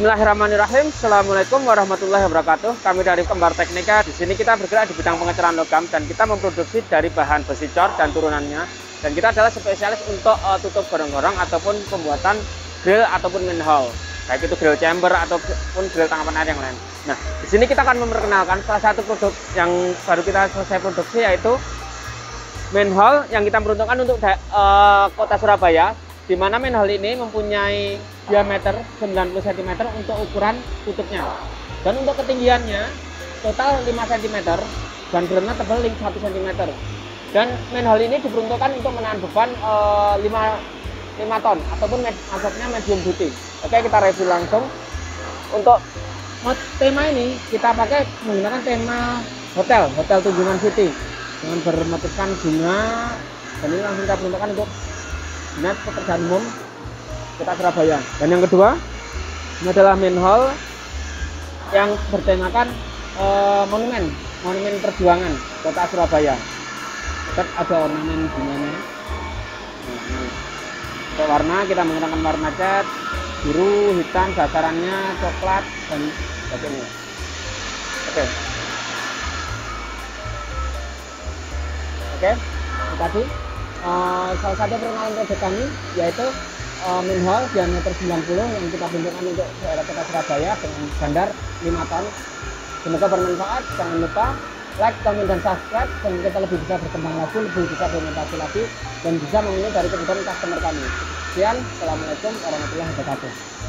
Bismillahirrahmanirrahim. Assalamualaikum warahmatullahi wabarakatuh. Kami dari Kembar Teknika. Di sini kita bergerak di bidang pengeceran logam dan kita memproduksi dari bahan besi cor dan turunannya. Dan kita adalah spesialis untuk uh, tutup gorong-gorong ataupun pembuatan grill ataupun manhole. Baik itu grill chamber ataupun grill tangkapan air yang lain. Nah, di sini kita akan memperkenalkan salah satu produk yang baru kita selesai produksi yaitu manhole yang kita peruntukkan untuk uh, kota Surabaya di mana manhole ini mempunyai diameter 90 cm untuk ukuran tutupnya dan untuk ketinggiannya total 5 cm dan beratnya tebal 1 cm dan manhole ini diperuntukkan untuk menahan beban e, 5, 5 ton ataupun masuknya medium duty. Oke kita review langsung. Untuk tema ini kita pakai menggunakan tema hotel hotel Tunjungan City. Dengan bermotifkan bunga dan ini langsung kita peruntukkan untuk dinas pekerjaan umum kota Surabaya. Dan yang kedua ini adalah main hall yang bertemakan e, monumen monumen perjuangan kota Surabaya. Tetap ada ornamen bunganya untuk warna kita menggunakan warna cat biru hitam dasarannya coklat dan sebagainya. Oke. Oke tadi uh, salah satu perkenalan produk kami yaitu uh, Minhol diameter 90 yang kita bentukkan untuk daerah kota Surabaya dengan standar 5 ton. Semoga bermanfaat. Jangan lupa like, comment, dan subscribe dan kita lebih bisa berkembang lagi, lebih bisa berorientasi lagi dan bisa memenuhi dari kebutuhan customer kami. Sekian, Assalamualaikum warahmatullahi wabarakatuh.